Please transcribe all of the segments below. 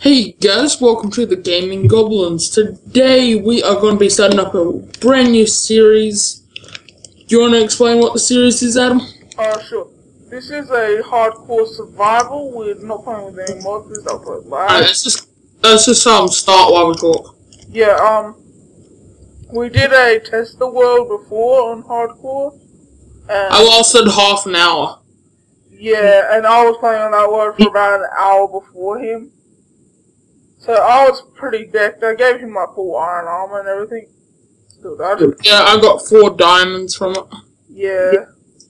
Hey guys, welcome to the Gaming Goblins. Today we are going to be starting up a brand new series. Do you want to explain what the series is, Adam? Uh, sure. This is a hardcore survival. We're not playing with any mods. We're not playing Alright, live. let's just let's just um start while we talk. Yeah, um, we did a test the world before on hardcore. I lasted half an hour. yeah, and I was playing on that world for about an hour before him. So I was pretty decked. I gave him my full iron armor and everything. Still did. Yeah, I got four diamonds from it. Yeah,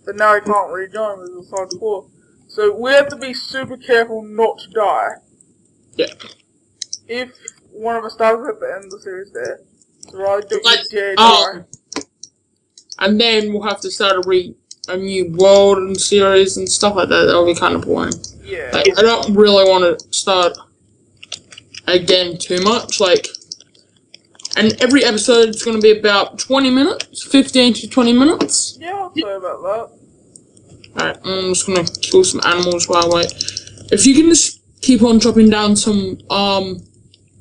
but now he can't rejoin because it's hardcore. So we have to be super careful not to die. Yeah. If one of us dies at the end of the series there, right, don't Like, you dare die. um, and then we'll have to start a re a new world and series and stuff like that. That'll be kind of boring. Yeah. Like, I don't really want to start a game too much. Like, and every episode is going to be about 20 minutes, 15 to 20 minutes. Yeah, I'll say about that. Alright, I'm just going to kill some animals while I wait. If you can just keep on chopping down some, um,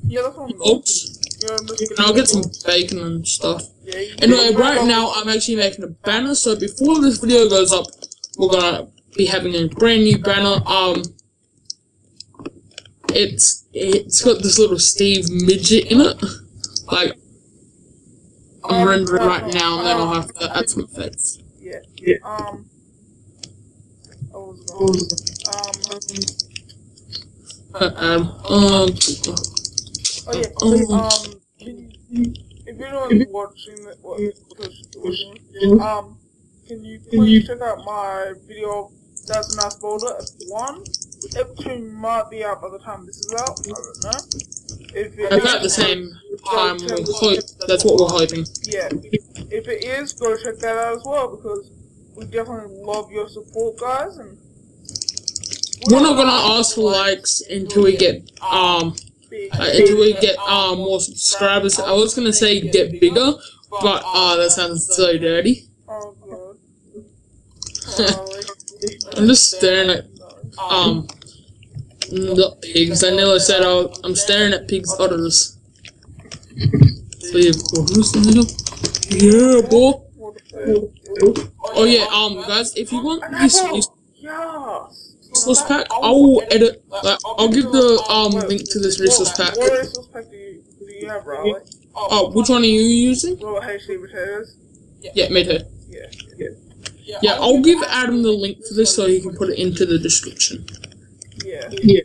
Yeah, that's what I'm logs, Yeah, and I'll get some bacon and stuff. Yeah, Anyway, can- right now I'm actually making a banner, so before this video goes up, we're gonna be having a brand new banner. Um, it's it's got this little Steve midget in it. Like, I'm rendering right now, and then I'll have to add some effects. Yeah. Yeah. Um. I was um. Um, um, Oh yeah. Um, Um. Can you, if anyone's watching that, what, watching, um, can you please check out my video? of That's a nice boulder. Ep one. Ep two might be out by the time this is out. I don't know. If it about the same time, we hope, that's what we're hoping. Yeah. If it is, go check that out as well because we definitely love your support, guys. And We're not gonna ask for likes until we get, um, uh, until we get, um, more subscribers. I was gonna say get bigger, but, uh, that sounds so dirty. Oh god. I'm just staring at um the pigs. I nearly said oh, I'm staring at pigs' udders. So yeah, well, who's the little? Yeah, boy. What the fuck? Oh yeah, um, guys, if you want this resource pack, I will edit. Like, I'll give the um link to this resource pack. What resource pack do you, do you have, Riley? Oh, which one are you using? HD potatoes? Yeah, me too. Yeah. Yeah, I'll give Adam the link for this so he can put it into the description. Yeah. Yeah.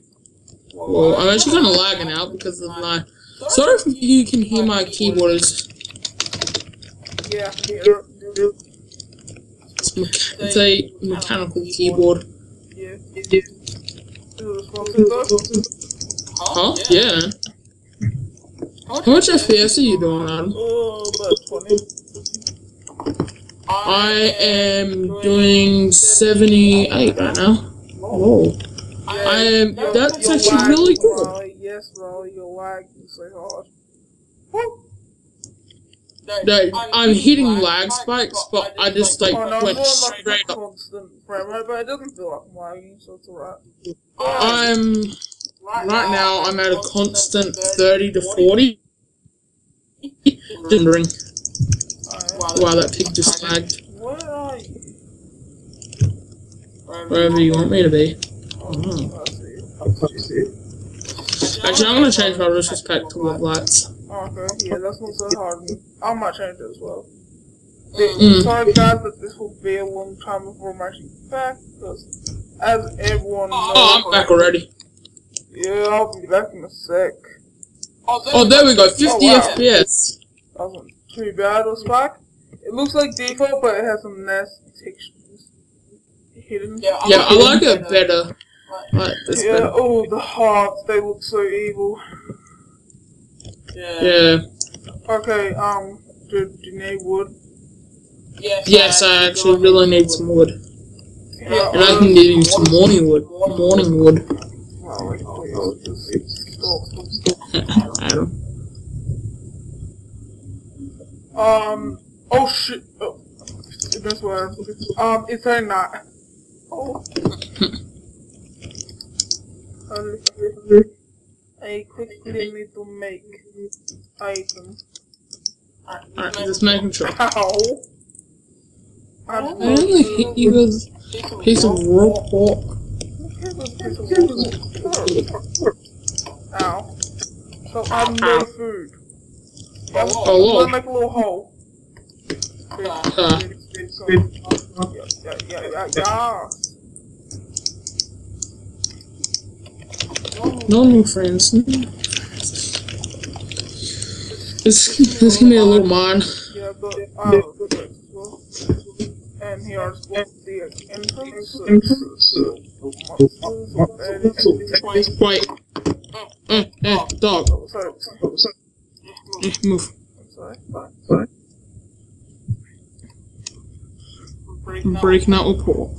Well, I'm actually kind of lagging out because of my. Sorry if you can hear my keyboard Yeah. Yeah. It's, mecha- it's a mechanical keyboard. Yeah. Huh? Yeah. How much FPS are you doing, Adam? Oh, about 20. I am doing 78 right now. Whoa. I am. That's actually really good. Riley. Yes, Riley, you're lagging so hard. Woo. No, I'm hitting lag spikes, but I just like Oh, no, I'm went doing straight a up. constant frame but it doesn't feel like lagging, so it's alright. I'm right now. I'm at a constant 30 to 40. Didn't ring. Alright. Wow, that pig just lagged. Where are you? Wherever you want me to be. Oh, Actually, I'm gonna change my resource pack to love lights. Oh, okay, yeah, that's not so hard. I might change it as well. Mm. Sorry guys but this will be a long time before I'm actually back, because as everyone knows... Oh, I'm back already. Yeah, I'll be back in a sec. Oh, there we go. 50 Oh, wow. FPS. That wasn't too bad, or Spike. It looks like default, but it has some nice textures hidden. Yeah, I like it better. Like this Yeah, better. oh, the hearts, they look so evil. Yeah. yeah. Okay, um, do, do you need wood? Yes, yes I actually really need some wood. Yeah, And I can give you some morning wood. Morning wood. Well, wait, wait, just stop. Adam. Um, oh shit, oh, that's what I was looking for. Um, it's a not. Oh. I quickly need to make item. Alright, just making sure. Ow! I only hit you with a piece of raw pork. Ow. So I'm no food. I'm, Oh, I'm gonna make a little hole. No new friends. This, this can be a little mine. Yeah, uh, and here's what the entrance. is. Dog. Mm, move. sorry. I'm breaking out with pork.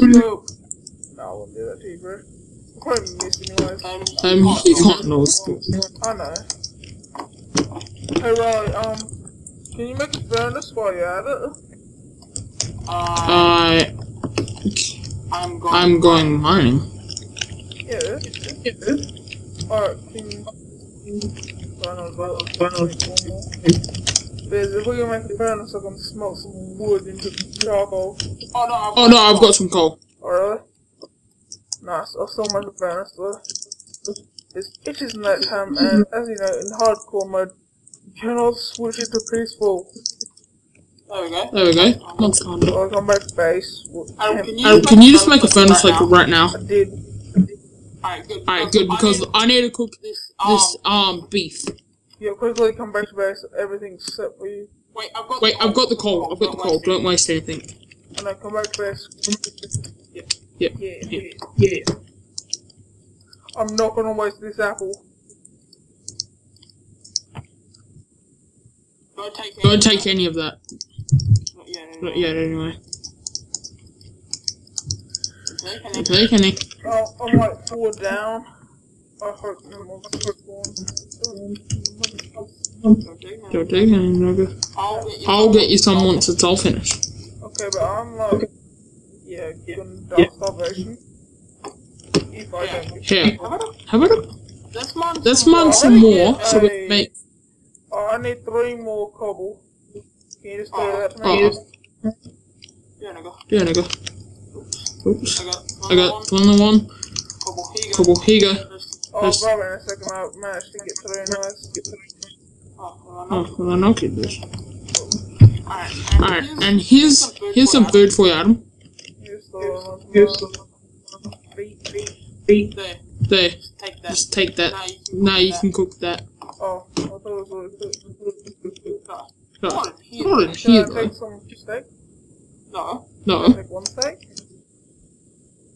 No? I won't do that to you, bro. I'm quite missed anyways. Um, you can't know school. I know. Hey, Riley, um, can you make a furnace while you're at it? I, I'm going. I'm going mining. Yeah. yeah. Alright, can you... I know about Biz, if we can make a furnace, I can smoke some wood into charcoal. Oh no! I've Oh no, I've got some coal. Oh, really? Nice, I'll still make a furnace, though. It's itches night time, and as you know, in hardcore mode, you cannot switch it to peaceful. There we go. There we go. That's kind of. I'll come back to base. with Aaron, can you, Uh, can you just make a furnace like right now? I did. Alright, good. Alright, good because I need to cook this. this Um, um beef. Yeah, quickly come back to base. Everything's set for you. wait, I've got. Wait, I've got the coal. I've got the coal. Don't waste anything. And then come back to base. Yeah. Yeah, Yeah. yeah, yeah. I'm not gonna waste this apple. Don't take. Don't take any of that. Yeah, no, no. Not yet, anyway. Take any. Don't take any. Oh, I'm like four down. I hope no more spawn. Don't take. Don't take any, nigga. I'll get you. I'll get you some once it's all finished. Okay, but I'm like, yeah, gonna die of. If I don't get Here, How about how about a, Let's some more. some so we can make. Oh, I need three more cobble. Can you just throw Oh. that to me? Oh, Yeah, no go. yeah, nigga. Oops. I got. I got one one. Couple. Here you go. Couple, here you go. Just- Oh, There's- probably in a second I managed to get through anyways. Oh, well. Oh, well, I'll keep this. Alright. Alright, and here's here's some food for you, Adam. Here's the Here's the beat, beat. There. There, Just take that. just take that. Now you can. Now you can cook that. Oh, I thought it was No. No, Put here. Put it a. Should here, I though. take some steak? No. No, Take one steak?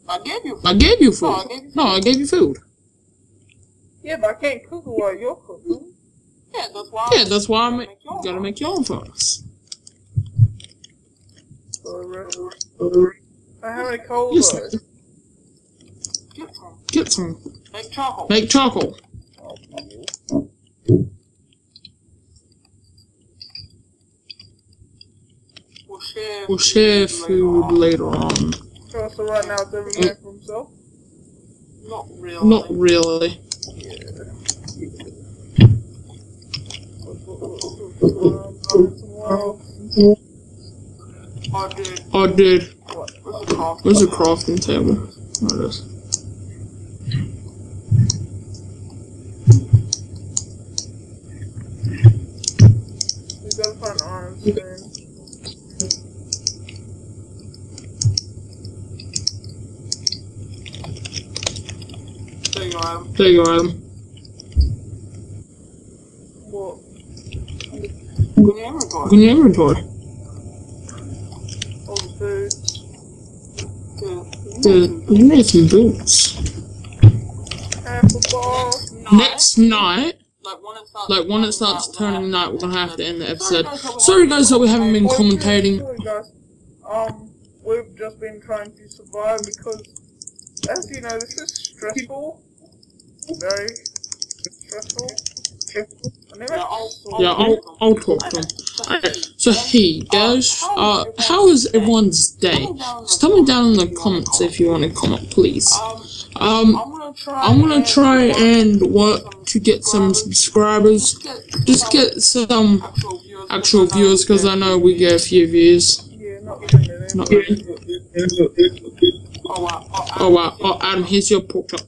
I gave you. I gave you No, food. I gave you. No, I gave you food. Yeah, but I can't cook it while you're cooking. Yeah, that's why. Yeah, that's why I'm Make your gotta make your own furnace. So, uh, how many coal Yes, though? Get some. Get some. Make charcoal. Make charcoal. We'll share. We'll share food later on. So, so right now it's every man for himself? Not really. Not really. Oh, dude. Oh, dude, What? What's the cost? where's the crafting table? There it is. We gotta find arms soon. There you go, Adam. There you go, Adam. What? Go in your inventory. Look in your inventory. The food. Dude. Dude, you some boots. Next night, Like when it starts. turning night, we're gonna have to end the episode. Sorry guys that we haven't been commentating. Um, we've just been trying to survive because, as you know, this is stressful. Very stressful. Yeah, I'll- I'll, I'll talk to them. Alright, so hey guys, uh, how is everyone's day? Just tell me down in the comments if you want to comment, please. Um, Um, I'm gonna try. I'm gonna try and work to get some subscribers. Just get some actual viewers. because I know we get a few views. Not really. Oh wow. Oh, Oh wow, oh Adam, here's your pork chop.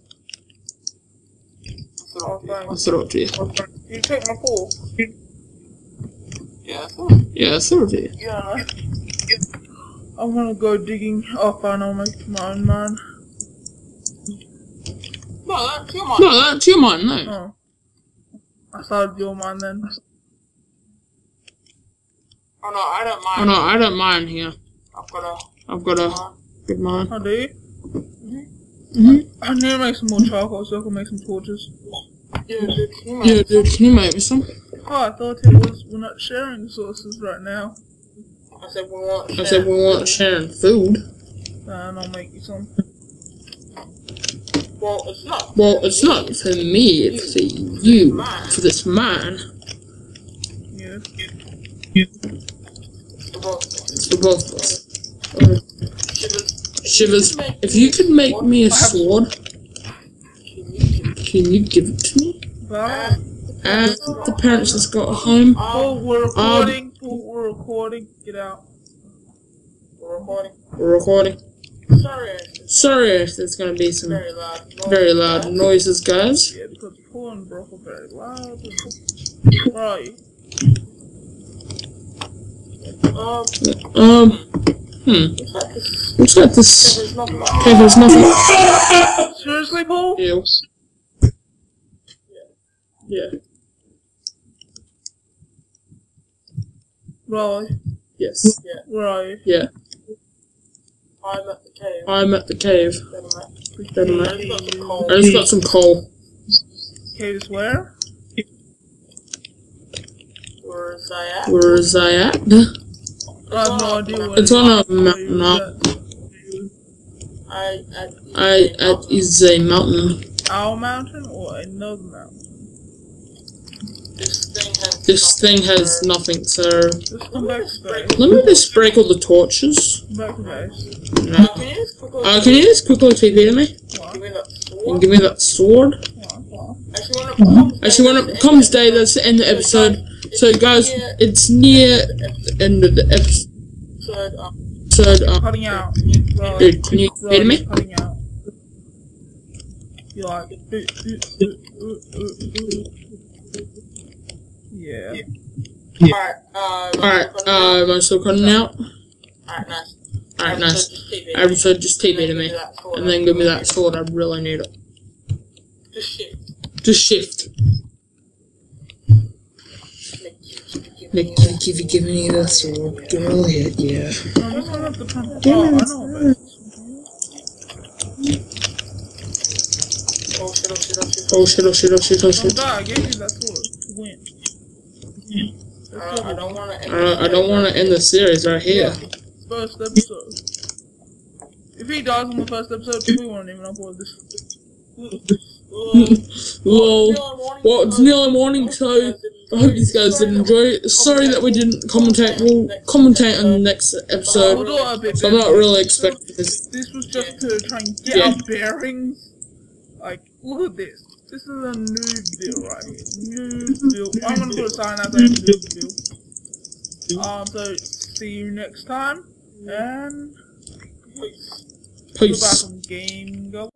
Oh, I'll thanks. throw it to you. You take my call. Yeah. so- Yeah, I'll throw it to you. Yeah. I'm gonna go digging. Oh, fine, I'll make my own mine. No, that's your mine. No, that's your mine, no. Oh. I started your mine then. Oh no, I don't mind. Oh mind. no, I don't mind here. I've got a. I've got a good mine. I do. Mm-hmm. I need to make some more charcoal so I can make some torches. Yeah, dude, can you make Yeah, dude, can you make me some? Oh, I thought it was we're not sharing resources right now. I said we want. I said we weren't sharing food. And I'll make you some. Well, it's not. Well, it's not for me, it's for you. For this man. Yeah. It's the both. It's for both of us. Uh, Shivers. Shivers, if you could make me a sword, can you give it to me? And the parents just got home. oh, Um, we're recording. Oh, we're recording. Get out. we're recording. We're recording. Sorry, Sorry if there's gonna be some very loud. very loud noises, guys. Yeah, because Paul and Brock are very loud. Where are you? Um, Um, hmm. Looks like this. Okay, there's nothing. Seriously, Paul? Ew. Yeah. Where are you? Yes. Where are you? Yeah. I'm at the cave. I'm at the cave. Then I'm at- I just got some coal. I just got some coal. Caves where? Where is I at? Where is I at? I have no idea where It's it on a mountain. I at. I at is a mountain. Our mountain or another mountain? This thing has. This thing has nothing, so Just come back to base. let me just break all the torches. Come back to base. Uh, No. can you just quickly Uh, can you just quickly TP to me What? give and give me that sword? What? What? Actually, when it comes Actually, when it day, that's the end of the episode. So, guys, it's near the end of the episode, um, episode. Um, Cutting out. Dude, can you Right, TP to me? You're like. "Uh, uh, uh, uh, uh." Yeah. Alright, uh. Alright, uh, am I still cutting out? Alright, nice. Alright, Episode, nice. just keep it. Just TP to me. And then give me that sword, I really need it. Just shit. Just shift. Nick, Nick, you give me that sword, girl, yeah, yeah. I'm just gonna have to pump. Oh, I know about this. Oh shit, oh shit, oh shit. Oh shit, oh shit, oh shit, oh Oh, shit. God, I gave you that sword to win. Uh, I don't wanna end Uh, I don't want to end the series right here. First episode. If he dies on the first episode, we won't even upload this. Lol. Well, it's nearly morning, so I hope you guys did enjoy. Sorry that we didn't commentate. We'll commentate on the next episode. do it a bit So I'm not really expecting this. This was just to try and get Yeah. our bearings. Like, look at this. This is a new bill right here. New bill. I'm gonna put a sign out there. New bill. Um, so see you next time. And goodbye Peace. from Game Go.